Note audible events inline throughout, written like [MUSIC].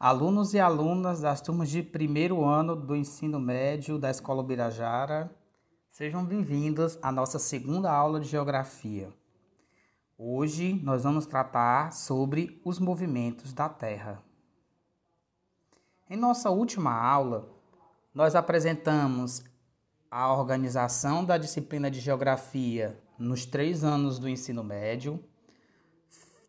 alunos e alunas das turmas de primeiro ano do ensino médio da Escola Birajara, sejam bem-vindos à nossa segunda aula de Geografia. Hoje nós vamos tratar sobre os movimentos da Terra. Em nossa última aula, nós apresentamos a organização da disciplina de Geografia nos três anos do ensino médio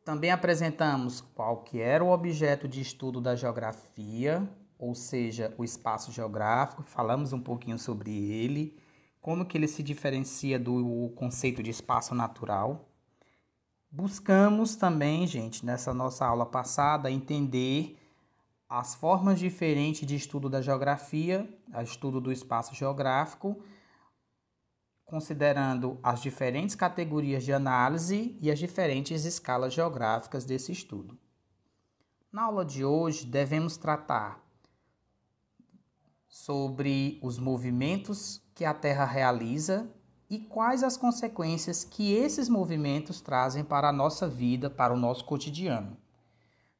também apresentamos qual que era o objeto de estudo da geografia, ou seja, o espaço geográfico, falamos um pouquinho sobre ele, como que ele se diferencia do conceito de espaço natural. Buscamos também, gente, nessa nossa aula passada, entender as formas diferentes de estudo da geografia, estudo do espaço geográfico, considerando as diferentes categorias de análise e as diferentes escalas geográficas desse estudo. Na aula de hoje, devemos tratar sobre os movimentos que a Terra realiza e quais as consequências que esses movimentos trazem para a nossa vida, para o nosso cotidiano.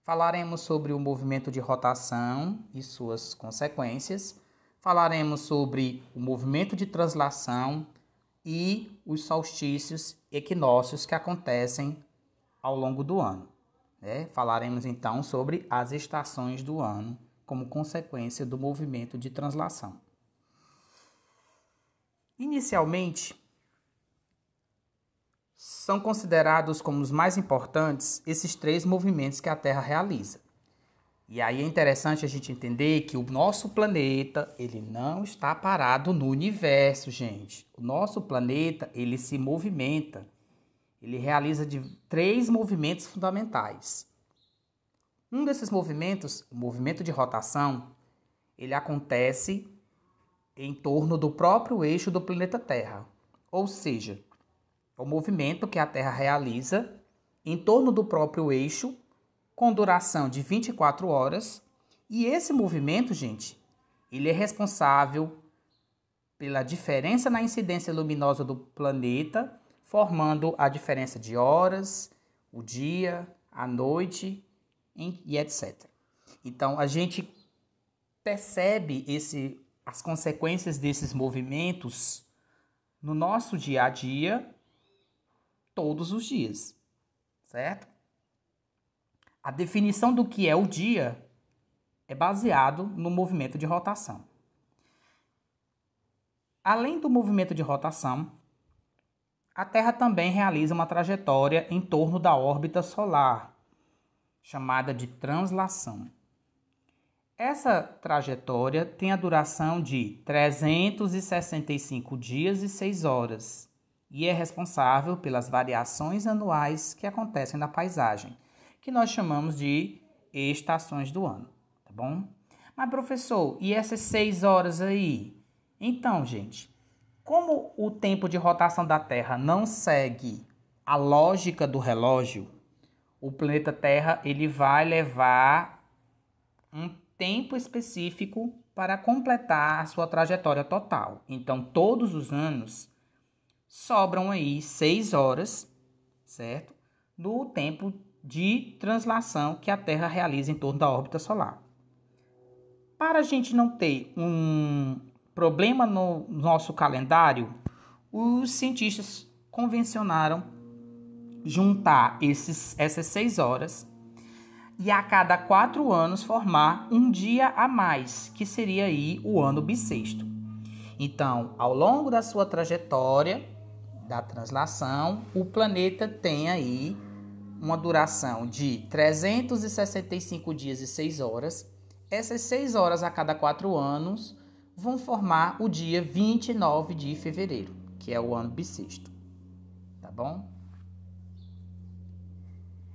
Falaremos sobre o movimento de rotação e suas consequências. Falaremos sobre o movimento de translação e os solstícios equinócios que acontecem ao longo do ano. Né? Falaremos então sobre as estações do ano como consequência do movimento de translação. Inicialmente, são considerados como os mais importantes esses três movimentos que a Terra realiza: e aí é interessante a gente entender que o nosso planeta, ele não está parado no universo, gente. O nosso planeta, ele se movimenta. Ele realiza de três movimentos fundamentais. Um desses movimentos, o movimento de rotação, ele acontece em torno do próprio eixo do planeta Terra. Ou seja, é o movimento que a Terra realiza em torno do próprio eixo com duração de 24 horas. E esse movimento, gente, ele é responsável pela diferença na incidência luminosa do planeta, formando a diferença de horas, o dia, a noite e etc. Então a gente percebe esse, as consequências desses movimentos no nosso dia a dia todos os dias, certo? A definição do que é o dia é baseado no movimento de rotação. Além do movimento de rotação, a Terra também realiza uma trajetória em torno da órbita solar, chamada de translação. Essa trajetória tem a duração de 365 dias e 6 horas e é responsável pelas variações anuais que acontecem na paisagem, que nós chamamos de estações do ano, tá bom? Mas, professor, e essas seis horas aí? Então, gente, como o tempo de rotação da Terra não segue a lógica do relógio, o planeta Terra ele vai levar um tempo específico para completar a sua trajetória total. Então, todos os anos sobram aí seis horas, certo? No tempo de translação que a Terra realiza em torno da órbita solar. Para a gente não ter um problema no nosso calendário, os cientistas convencionaram juntar esses, essas seis horas e a cada quatro anos formar um dia a mais, que seria aí o ano bissexto. Então, ao longo da sua trajetória da translação, o planeta tem aí uma duração de 365 dias e 6 horas. Essas 6 horas a cada 4 anos vão formar o dia 29 de fevereiro, que é o ano bissexto. Tá bom?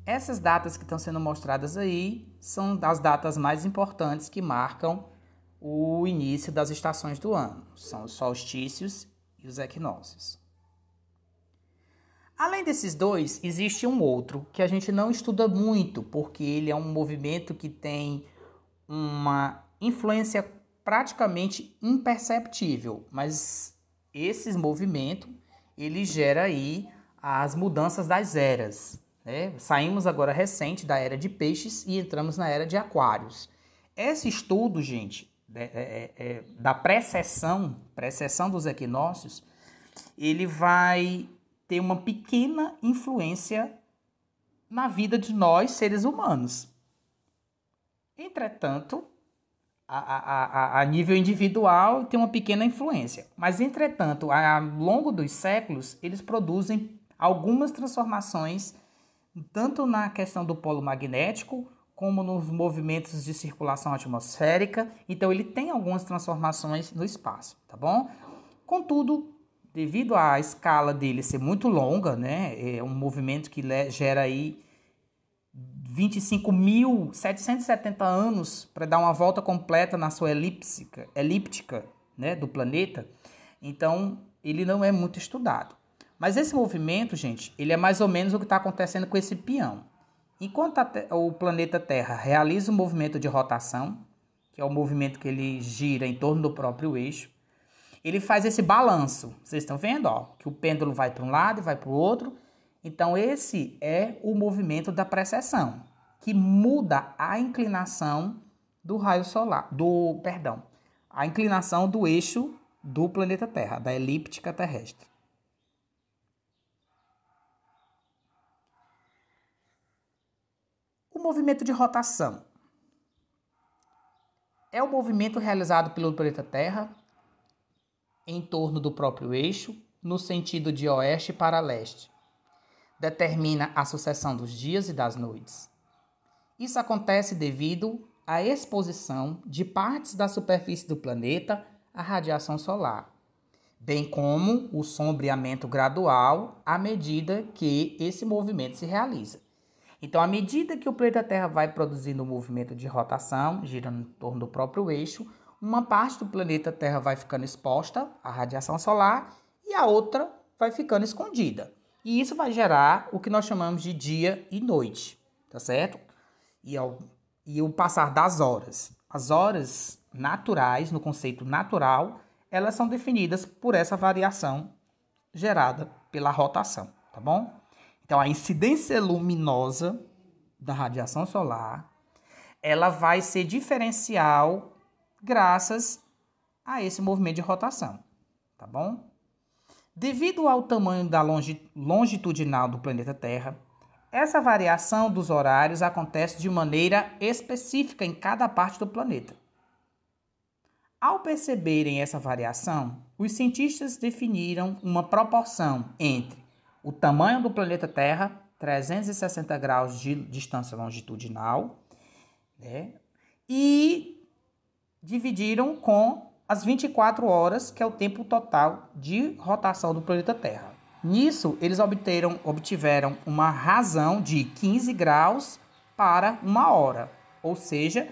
Essas datas que estão sendo mostradas aí são as datas mais importantes que marcam o início das estações do ano. São os solstícios e os equinócios. Além desses dois, existe um outro que a gente não estuda muito, porque ele é um movimento que tem uma influência praticamente imperceptível, mas esse movimento ele gera aí as mudanças das eras. Né? Saímos agora recente da era de peixes e entramos na era de aquários. Esse estudo, gente, é, é, é, da precessão, precessão dos equinócios, ele vai ter uma pequena influência na vida de nós, seres humanos. Entretanto, a, a, a, a nível individual tem uma pequena influência. Mas, entretanto, ao longo dos séculos, eles produzem algumas transformações, tanto na questão do polo magnético, como nos movimentos de circulação atmosférica. Então, ele tem algumas transformações no espaço, tá bom? Contudo, devido à escala dele ser muito longa, né, é um movimento que gera aí 25.770 anos para dar uma volta completa na sua elíptica, elíptica né, do planeta. Então, ele não é muito estudado. Mas esse movimento, gente, ele é mais ou menos o que está acontecendo com esse peão. Enquanto o planeta Terra realiza o um movimento de rotação, que é o movimento que ele gira em torno do próprio eixo, ele faz esse balanço. Vocês estão vendo, ó, que o pêndulo vai para um lado e vai para o outro. Então esse é o movimento da precessão, que muda a inclinação do raio solar, do, perdão, a inclinação do eixo do planeta Terra, da elíptica terrestre. O movimento de rotação é o movimento realizado pelo planeta Terra em torno do próprio eixo, no sentido de oeste para leste. Determina a sucessão dos dias e das noites. Isso acontece devido à exposição de partes da superfície do planeta à radiação solar, bem como o sombreamento gradual à medida que esse movimento se realiza. Então, à medida que o planeta Terra vai produzindo um movimento de rotação, girando em torno do próprio eixo, uma parte do planeta Terra vai ficando exposta à radiação solar e a outra vai ficando escondida. E isso vai gerar o que nós chamamos de dia e noite, tá certo? E, ao, e o passar das horas. As horas naturais, no conceito natural, elas são definidas por essa variação gerada pela rotação, tá bom? Então, a incidência luminosa da radiação solar, ela vai ser diferencial graças a esse movimento de rotação, tá bom? Devido ao tamanho da longitudinal do planeta Terra, essa variação dos horários acontece de maneira específica em cada parte do planeta. Ao perceberem essa variação, os cientistas definiram uma proporção entre o tamanho do planeta Terra, 360 graus de distância longitudinal, né, e dividiram com as 24 horas, que é o tempo total de rotação do planeta Terra. Nisso, eles obteram, obtiveram uma razão de 15 graus para uma hora, ou seja,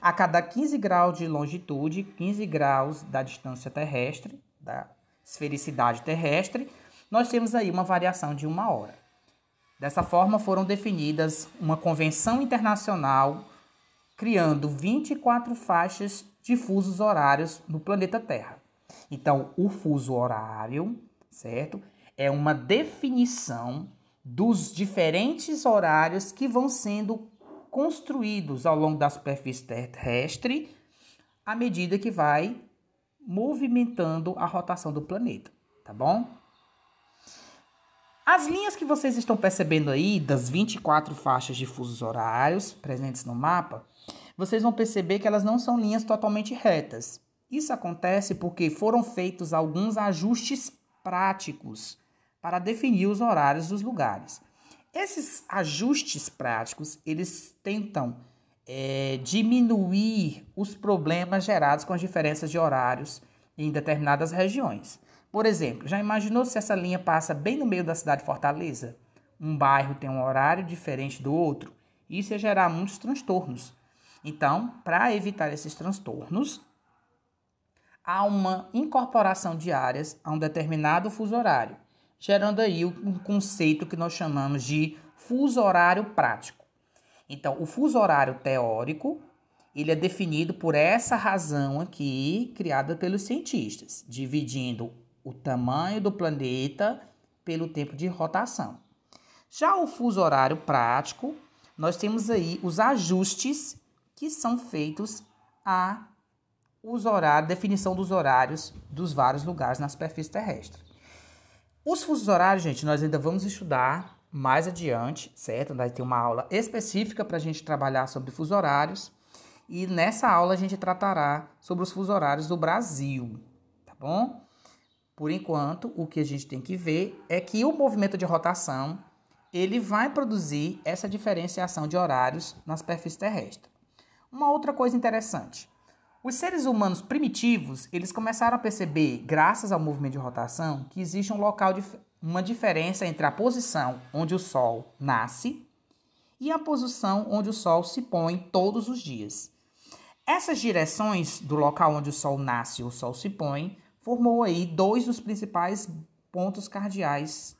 a cada 15 graus de longitude, 15 graus da distância terrestre, da esfericidade terrestre, nós temos aí uma variação de uma hora. Dessa forma, foram definidas uma convenção internacional criando 24 faixas de fusos horários no planeta Terra. Então, o fuso horário, certo? É uma definição dos diferentes horários que vão sendo construídos ao longo da superfície terrestre à medida que vai movimentando a rotação do planeta, tá bom? As linhas que vocês estão percebendo aí das 24 faixas de fusos horários presentes no mapa vocês vão perceber que elas não são linhas totalmente retas. Isso acontece porque foram feitos alguns ajustes práticos para definir os horários dos lugares. Esses ajustes práticos, eles tentam é, diminuir os problemas gerados com as diferenças de horários em determinadas regiões. Por exemplo, já imaginou se essa linha passa bem no meio da cidade de Fortaleza? Um bairro tem um horário diferente do outro? Isso ia gerar muitos transtornos. Então, para evitar esses transtornos, há uma incorporação de áreas a um determinado fuso horário, gerando aí um conceito que nós chamamos de fuso horário prático. Então, o fuso horário teórico, ele é definido por essa razão aqui, criada pelos cientistas, dividindo o tamanho do planeta pelo tempo de rotação. Já o fuso horário prático, nós temos aí os ajustes que são feitos a os horários, definição dos horários dos vários lugares na superfície terrestre. Os fusos horários, gente, nós ainda vamos estudar mais adiante, certo? Vai ter uma aula específica para a gente trabalhar sobre fusos horários. E nessa aula a gente tratará sobre os fusos horários do Brasil, tá bom? Por enquanto, o que a gente tem que ver é que o movimento de rotação ele vai produzir essa diferenciação de horários na superfície terrestre. Uma outra coisa interessante. Os seres humanos primitivos, eles começaram a perceber, graças ao movimento de rotação, que existe um local de uma diferença entre a posição onde o sol nasce e a posição onde o sol se põe todos os dias. Essas direções do local onde o sol nasce e o sol se põe formou aí dois dos principais pontos cardeais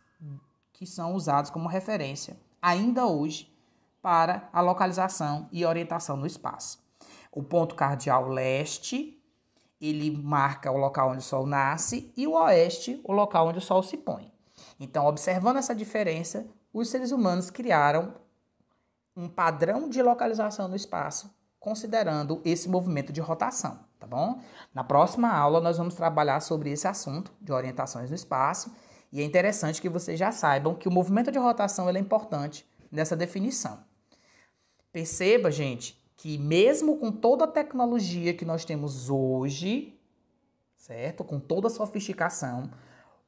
que são usados como referência ainda hoje para a localização e orientação no espaço. O ponto cardial leste, ele marca o local onde o Sol nasce, e o oeste, o local onde o Sol se põe. Então, observando essa diferença, os seres humanos criaram um padrão de localização no espaço, considerando esse movimento de rotação, tá bom? Na próxima aula, nós vamos trabalhar sobre esse assunto de orientações no espaço, e é interessante que vocês já saibam que o movimento de rotação é importante nessa definição. Perceba, gente, que mesmo com toda a tecnologia que nós temos hoje, certo? Com toda a sofisticação,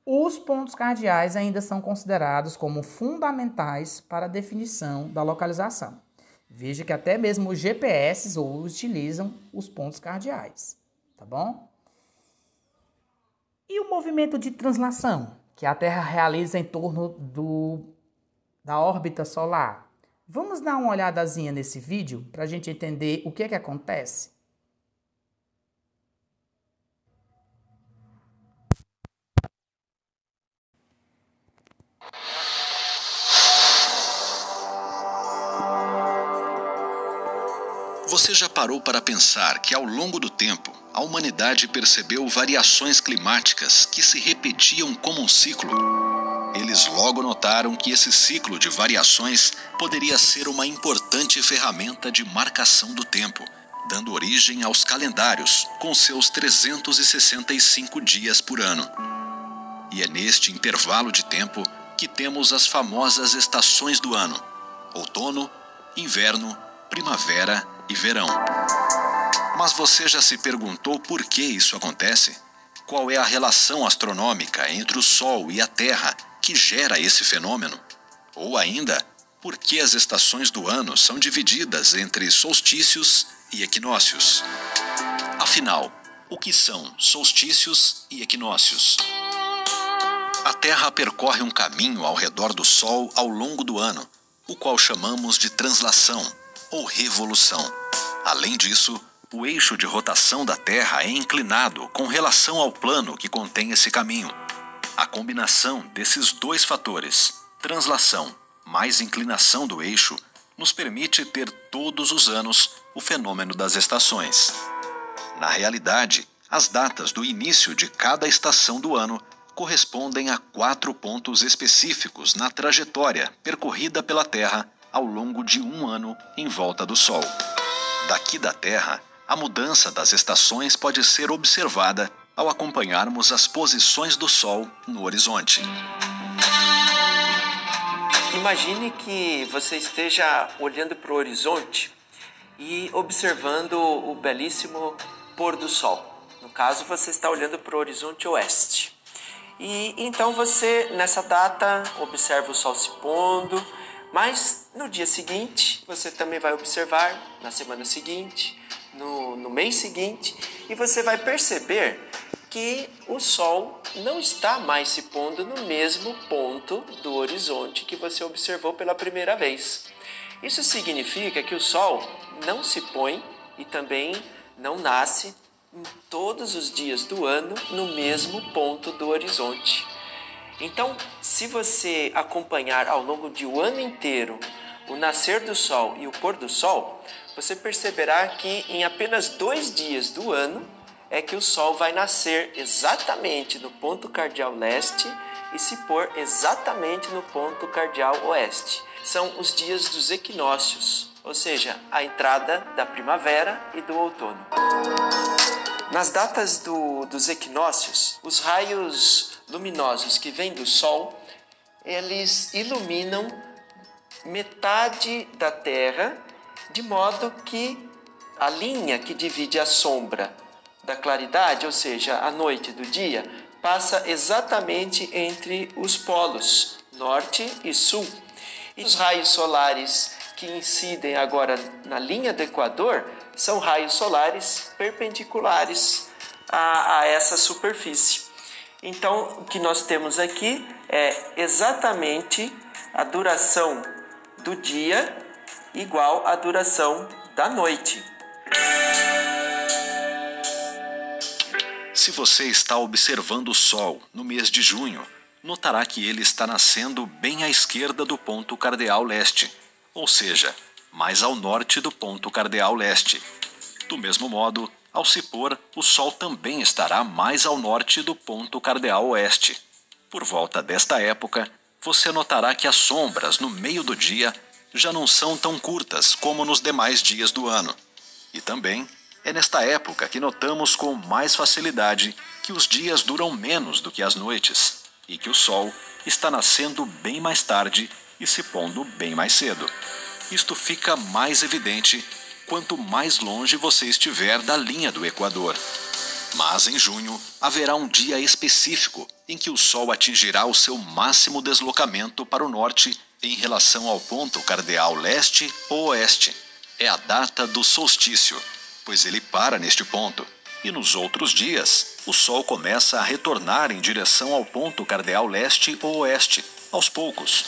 os pontos cardeais ainda são considerados como fundamentais para a definição da localização. Veja que até mesmo os GPS utilizam os pontos cardeais, tá bom? E o movimento de translação que a Terra realiza em torno do, da órbita solar? Vamos dar uma olhadazinha nesse vídeo para a gente entender o que é que acontece? Você já parou para pensar que ao longo do tempo a humanidade percebeu variações climáticas que se repetiam como um ciclo? Eles logo notaram que esse ciclo de variações poderia ser uma importante ferramenta de marcação do tempo, dando origem aos calendários, com seus 365 dias por ano. E é neste intervalo de tempo que temos as famosas estações do ano: outono, inverno, primavera e verão. Mas você já se perguntou por que isso acontece? Qual é a relação astronômica entre o Sol e a Terra que gera esse fenômeno? Ou ainda, por que as estações do ano são divididas entre solstícios e equinócios? Afinal, o que são solstícios e equinócios? A Terra percorre um caminho ao redor do Sol ao longo do ano, o qual chamamos de translação ou revolução. Além disso, o eixo de rotação da Terra é inclinado com relação ao plano que contém esse caminho. A combinação desses dois fatores, translação mais inclinação do eixo, nos permite ter todos os anos o fenômeno das estações. Na realidade, as datas do início de cada estação do ano correspondem a quatro pontos específicos na trajetória percorrida pela Terra ao longo de um ano em volta do Sol. Daqui da Terra, a mudança das estações pode ser observada ao acompanharmos as posições do Sol no horizonte. Imagine que você esteja olhando para o horizonte e observando o belíssimo pôr do sol. No caso, você está olhando para o horizonte oeste. E então você, nessa data, observa o sol se pondo, mas no dia seguinte você também vai observar, na semana seguinte, no, no mês seguinte, e você vai perceber que o Sol não está mais se pondo no mesmo ponto do horizonte que você observou pela primeira vez. Isso significa que o Sol não se põe e também não nasce em todos os dias do ano no mesmo ponto do horizonte. Então, se você acompanhar ao longo de um ano inteiro o nascer do Sol e o pôr do Sol, você perceberá que em apenas dois dias do ano é que o Sol vai nascer exatamente no ponto cardial leste e se pôr exatamente no ponto cardial oeste. São os dias dos equinócios. ou seja, a entrada da primavera e do outono. Nas datas do, dos equinócios, os raios luminosos que vêm do Sol, eles iluminam metade da Terra, de modo que a linha que divide a sombra da claridade, ou seja, a noite do dia, passa exatamente entre os polos norte e sul. E os raios solares que incidem agora na linha do Equador são raios solares perpendiculares a, a essa superfície. Então, o que nós temos aqui é exatamente a duração do dia igual à duração da noite. Se você está observando o Sol no mês de junho, notará que ele está nascendo bem à esquerda do ponto cardeal leste, ou seja, mais ao norte do ponto cardeal leste. Do mesmo modo, ao se pôr, o Sol também estará mais ao norte do ponto cardeal oeste. Por volta desta época, você notará que as sombras no meio do dia já não são tão curtas como nos demais dias do ano. E também é nesta época que notamos com mais facilidade que os dias duram menos do que as noites e que o Sol está nascendo bem mais tarde e se pondo bem mais cedo. Isto fica mais evidente quanto mais longe você estiver da linha do Equador. Mas em junho haverá um dia específico em que o Sol atingirá o seu máximo deslocamento para o norte em relação ao ponto cardeal leste ou oeste. É a data do solstício, pois ele para neste ponto. E nos outros dias, o Sol começa a retornar em direção ao ponto cardeal leste ou oeste, aos poucos.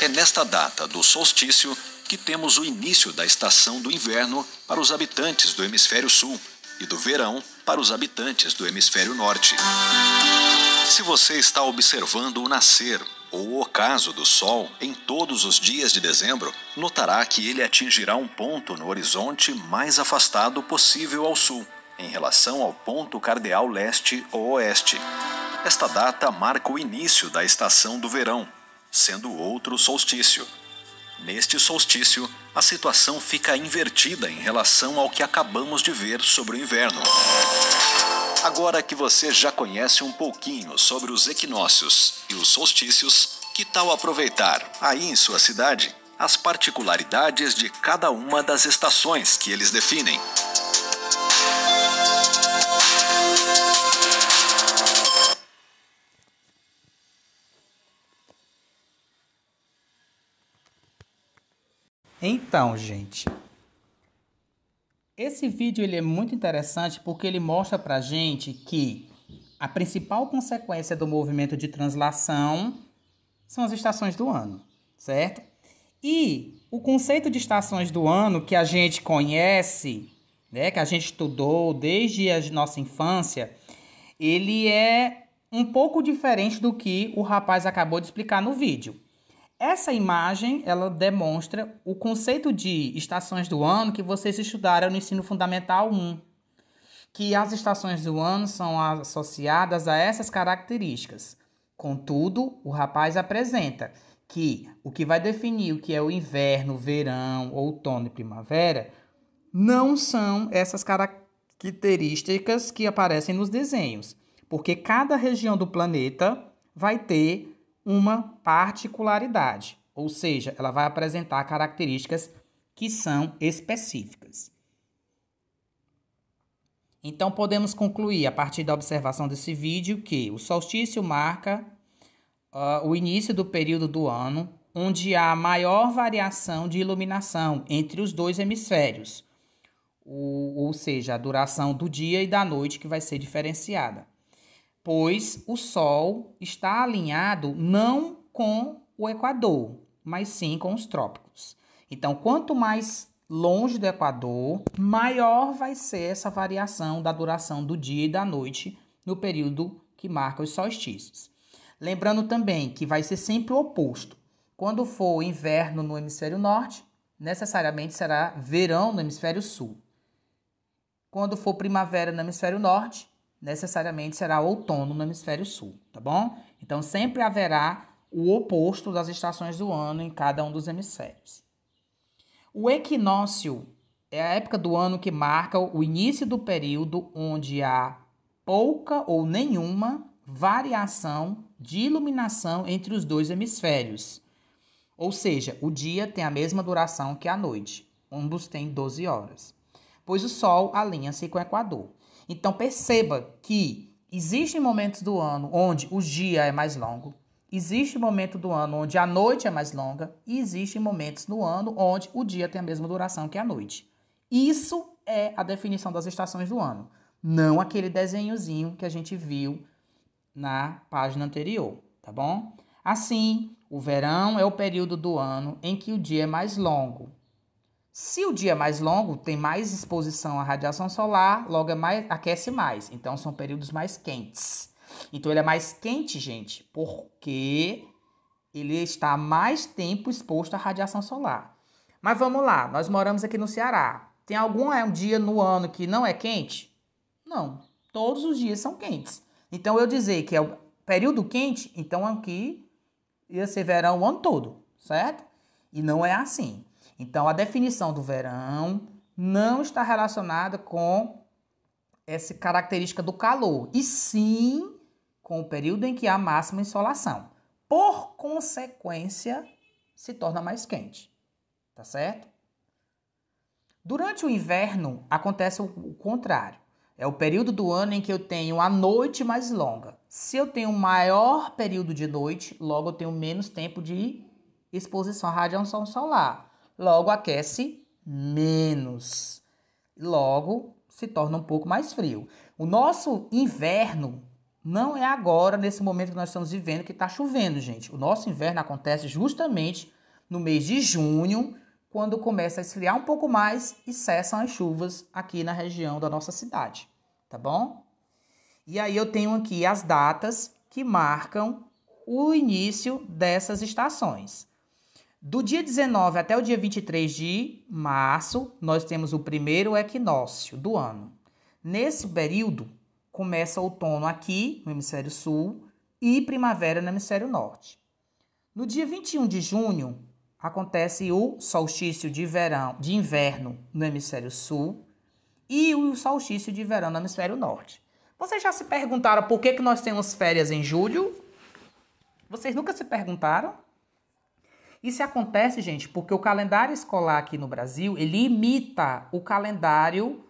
É nesta data do solstício que temos o início da estação do inverno para os habitantes do hemisfério sul e do verão para os habitantes do hemisfério norte. Se você está observando o nascer ou o ocaso do Sol em todos os dias de dezembro, notará que ele atingirá um ponto no horizonte mais afastado possível ao sul, em relação ao ponto cardeal leste ou oeste. Esta data marca o início da estação do verão, sendo outro solstício. Neste solstício, a situação fica invertida em relação ao que acabamos de ver sobre o inverno. Agora que você já conhece um pouquinho sobre os equinócios e os solstícios, que tal aproveitar, aí em sua cidade, as particularidades de cada uma das estações que eles definem? Então, gente, esse vídeo ele é muito interessante porque ele mostra para gente que a principal consequência do movimento de translação são as estações do ano, certo? E o conceito de estações do ano que a gente conhece, né, que a gente estudou desde a nossa infância, ele é um pouco diferente do que o rapaz acabou de explicar no vídeo. Essa imagem, ela demonstra o conceito de estações do ano que vocês estudaram no ensino fundamental 1, que as estações do ano são associadas a essas características. Contudo, o rapaz apresenta que o que vai definir o que é o inverno, verão, outono e primavera não são essas características que aparecem nos desenhos, porque cada região do planeta vai ter uma particularidade, ou seja, ela vai apresentar características que são específicas. Então, podemos concluir a partir da observação desse vídeo que o solstício marca uh, o início do período do ano onde há maior variação de iluminação entre os dois hemisférios, ou seja, a duração do dia e da noite que vai ser diferenciada pois o Sol está alinhado não com o Equador, mas sim com os trópicos. Então, quanto mais longe do Equador, maior vai ser essa variação da duração do dia e da noite no período que marca os solstícios. Lembrando também que vai ser sempre o oposto. Quando for inverno no hemisfério norte, necessariamente será verão no hemisfério sul. Quando for primavera no hemisfério norte, necessariamente será outono no hemisfério sul, tá bom? Então sempre haverá o oposto das estações do ano em cada um dos hemisférios. O equinócio é a época do ano que marca o início do período onde há pouca ou nenhuma variação de iluminação entre os dois hemisférios. Ou seja, o dia tem a mesma duração que a noite. Ambos têm 12 horas. Pois o Sol alinha-se com o Equador. Então perceba que existem momentos do ano onde o dia é mais longo, existe momento do ano onde a noite é mais longa e existem momentos no ano onde o dia tem a mesma duração que a noite. Isso é a definição das estações do ano, não aquele desenhozinho que a gente viu na página anterior, tá bom? Assim, o verão é o período do ano em que o dia é mais longo. Se o dia é mais longo, tem mais exposição à radiação solar, logo é mais, aquece mais. Então são períodos mais quentes. Então ele é mais quente, gente, porque ele está mais tempo exposto à radiação solar. Mas vamos lá, nós moramos aqui no Ceará. Tem algum é, um dia no ano que não é quente? Não, todos os dias são quentes. Então eu dizer que é o período quente, então aqui ia ser verão o ano todo, certo? E não é assim. Então a definição do verão não está relacionada com essa característica do calor, e sim com o período em que há máxima insolação. Por consequência, se torna mais quente. Tá certo? Durante o inverno acontece o contrário. É o período do ano em que eu tenho a noite mais longa. Se eu tenho maior período de noite, logo eu tenho menos tempo de exposição à radiação solar. Logo aquece menos. Logo se torna um pouco mais frio. O nosso inverno não é agora, nesse momento que nós estamos vivendo, que está chovendo, gente. O nosso inverno acontece justamente no mês de junho, quando começa a esfriar um pouco mais e cessam as chuvas aqui na região da nossa cidade, tá bom? E aí eu tenho aqui as datas que marcam o início dessas estações. Do dia 19 até o dia 23 de março, nós temos o primeiro equinócio do ano. Nesse período, começa outono aqui, no hemisfério sul, e primavera no hemisfério norte. No dia 21 de junho, acontece o solstício de verão, de inverno no hemisfério sul e o solstício de verão no hemisfério norte. Vocês já se perguntaram por que, que nós temos férias em julho? Vocês nunca se perguntaram? Isso acontece, gente, porque o calendário escolar aqui no Brasil, ele imita o calendário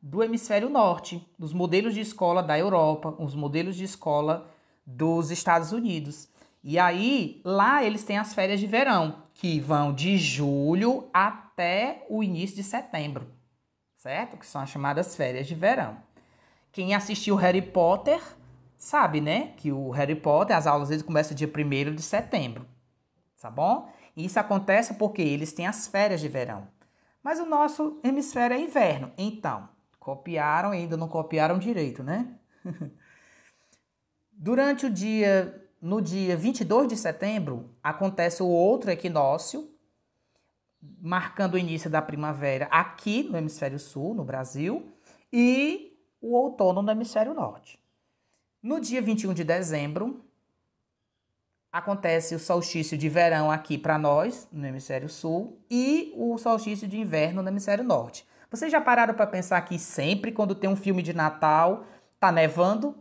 do hemisfério norte, dos modelos de escola da Europa, os modelos de escola dos Estados Unidos. E aí, lá eles têm as férias de verão, que vão de julho até o início de setembro, certo? Que são as chamadas férias de verão. Quem assistiu Harry Potter sabe, né? Que o Harry Potter, as aulas deles começam dia 1 de setembro, tá bom? E isso acontece porque eles têm as férias de verão. Mas o nosso hemisfério é inverno. Então, copiaram ainda não copiaram direito, né? [LAUGHS] Durante o dia no dia 22 de setembro, acontece o outro equinócio, marcando o início da primavera aqui no hemisfério sul, no Brasil, e o outono no hemisfério norte. No dia 21 de dezembro, acontece o solstício de verão aqui para nós, no hemisfério sul, e o solstício de inverno no hemisfério norte. Vocês já pararam para pensar que sempre quando tem um filme de Natal, tá nevando?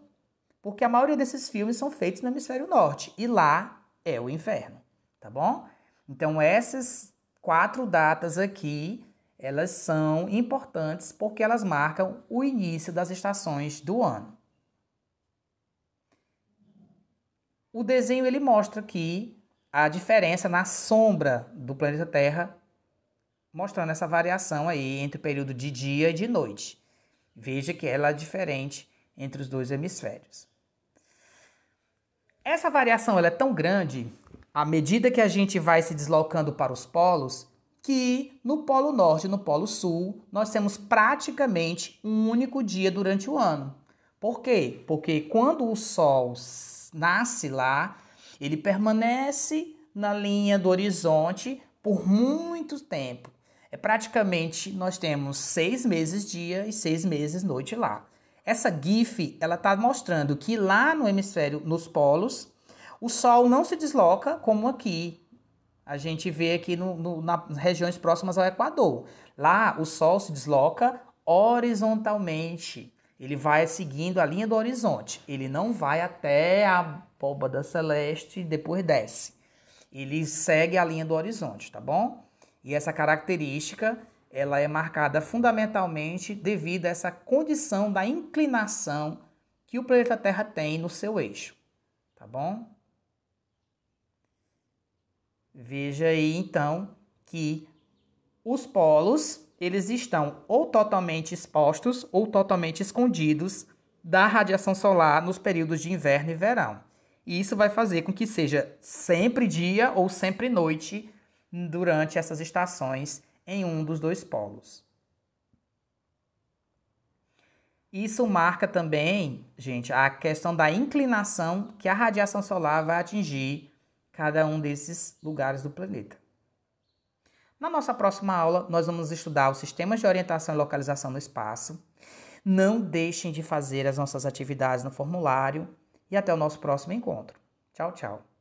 porque a maioria desses filmes são feitos no hemisfério norte e lá é o inverno, tá bom? Então essas quatro datas aqui, elas são importantes porque elas marcam o início das estações do ano. O desenho ele mostra aqui a diferença na sombra do planeta Terra, mostrando essa variação aí entre o período de dia e de noite. Veja que ela é diferente entre os dois hemisférios. Essa variação ela é tão grande à medida que a gente vai se deslocando para os polos que no Polo Norte e no Polo Sul nós temos praticamente um único dia durante o ano. Por quê? Porque quando o Sol nasce lá, ele permanece na linha do horizonte por muito tempo. É praticamente nós temos seis meses dia e seis meses noite lá. Essa GIF, ela está mostrando que lá no hemisfério, nos polos, o Sol não se desloca como aqui a gente vê aqui no, no, nas regiões próximas ao Equador. Lá o Sol se desloca horizontalmente. Ele vai seguindo a linha do horizonte. Ele não vai até a abóbada celeste e depois desce. Ele segue a linha do horizonte, tá bom? E essa característica ela é marcada fundamentalmente devido a essa condição da inclinação que o planeta Terra tem no seu eixo, tá bom? Veja aí então que os polos eles estão ou totalmente expostos ou totalmente escondidos da radiação solar nos períodos de inverno e verão. E isso vai fazer com que seja sempre dia ou sempre noite durante essas estações em um dos dois polos. Isso marca também, gente, a questão da inclinação que a radiação solar vai atingir cada um desses lugares do planeta. Na nossa próxima aula, nós vamos estudar os sistemas de orientação e localização no espaço. Não deixem de fazer as nossas atividades no formulário e até o nosso próximo encontro. Tchau, tchau.